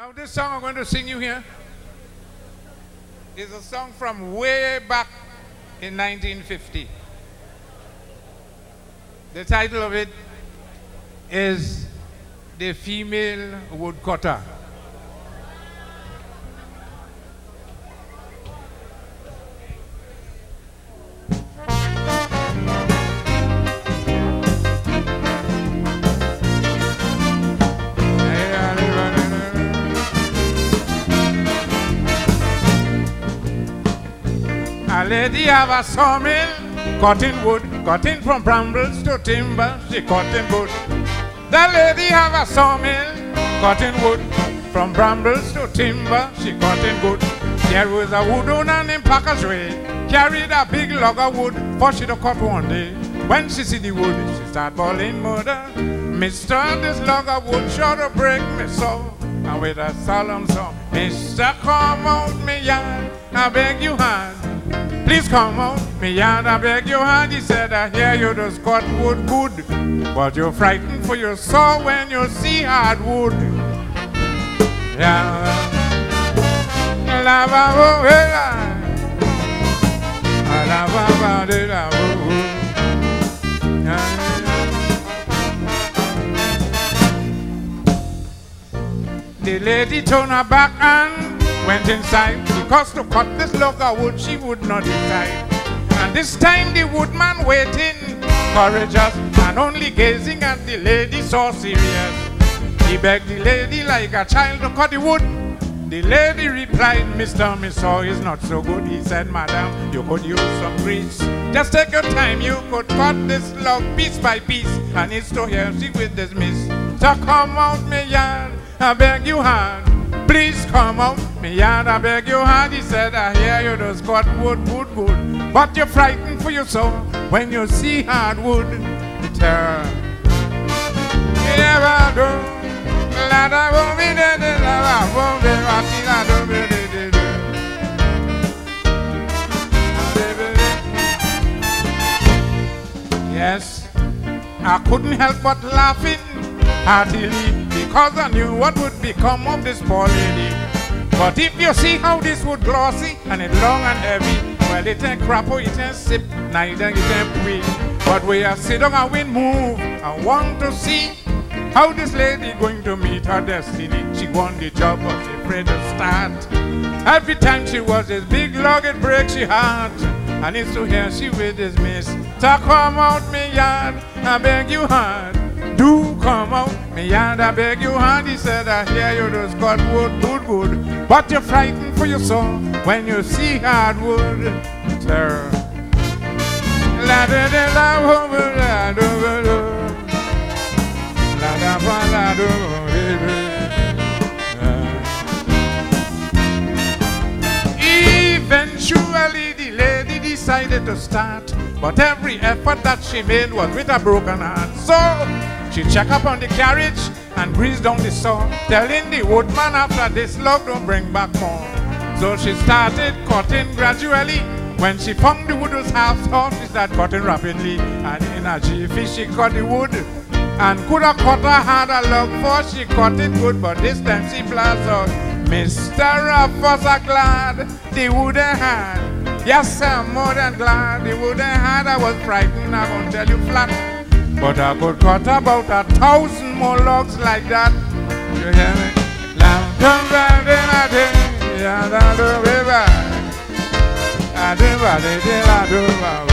Now, this song I'm going to sing you here is a song from way back in 1950. The title of it is The Female Woodcutter. Lady have a sawmill, cutting wood, cutting from brambles to timber, she cutting wood. The lady have a sawmill, cutting wood, from brambles to timber, she cutting wood. There was a wood owner named Packers Way, carried a big log of wood, for she to cut one day. When she see the wood, she start bawling murder. Mister, this log of wood sure to break me so. And with a solemn song, Mister, come out me yard, I beg you hard. Please come out, me and I beg you hard. He said, I hear you just cut wood good, but you're frightened for your soul when you see hardwood. Yeah. La la. La la. Yeah. The lady turned her back and went inside because to cut this log of wood she would not decide. And this time the woodman waiting, courageous and only gazing at the lady so serious. He begged the lady like a child to cut the wood. The lady replied, Mr. Miss Saw is not so good. He said, Madam, you could use some grease. Just take your time, you could cut this log piece by piece. And it's to here she will dismiss. So come out, me yard, I beg you hard. Please come out, me yard, I beg you hard. He said, I hear you just cut wood, wood, wood. But you're frightened for your soul when you see hardwood. Terror. Never do. La da bo mi de de la la do be de de. De be de. Yes, I couldn't help but laughing heartily because I knew what would become of this poor lady. But if you see how this wood glossy and it long and heavy, well it ain't crap or it ain't sip, neither it ain't pre. But we are sit down and we move. I want to see how this lady going to meet her destiny? She won the job, but she afraid to start. Every time she was this big log, it breaks she heart. And it's to hear she will dismiss. So come out, me yard, I beg you hard. Do come out, me and I beg you hard. He said, I hear you just got wood, good, good. But you're frightened for your soul when you see hardwood. Sir. La da da la la do do. Da la do. Eventually, the lady decided to start, but every effort that she made was with a broken heart. So she checked up on the carriage and breezed down the saw, telling the woodman after this log don't bring back more. So she started cutting gradually. When she found the wood was half she started cutting rapidly. And in a jiffy, she cut the wood. And could have cut her harder log for she cut it good, but this time she blast out. Mr. Ruff was a glad the wooden hand. Yes, I'm more than glad the wooden hand. I was frightened, I'm gonna tell you flat. But I could cut about a thousand more logs like that. You hear me? Come back in a day, yeah, da do. I do de de la do ba oh, oh.